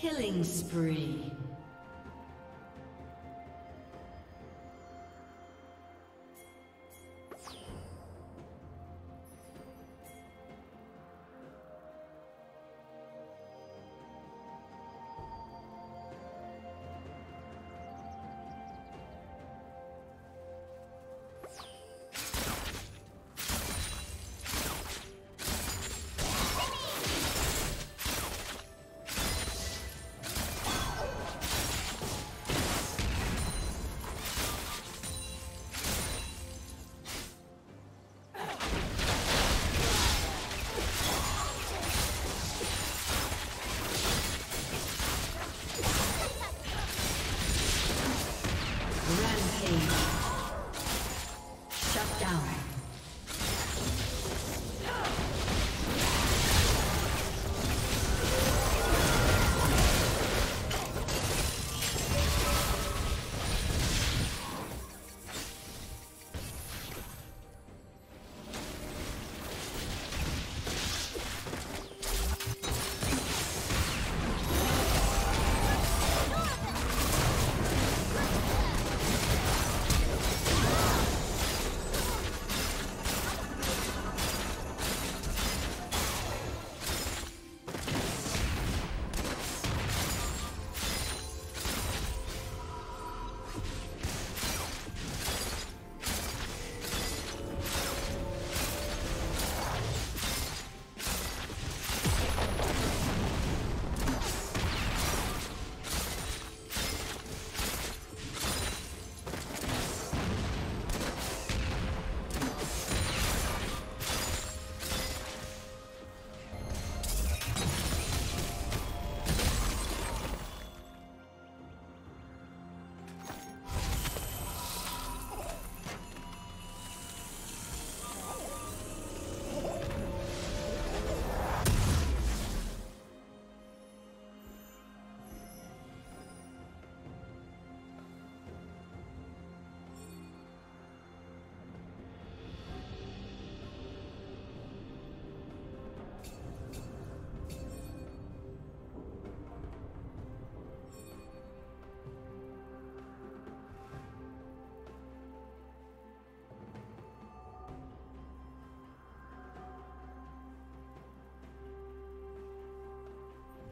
Killing spree.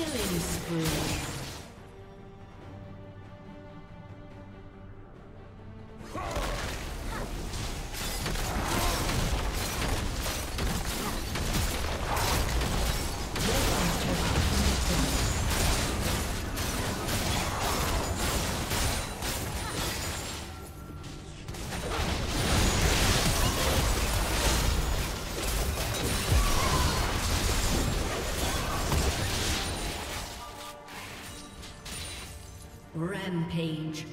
Killing spree. Rampage.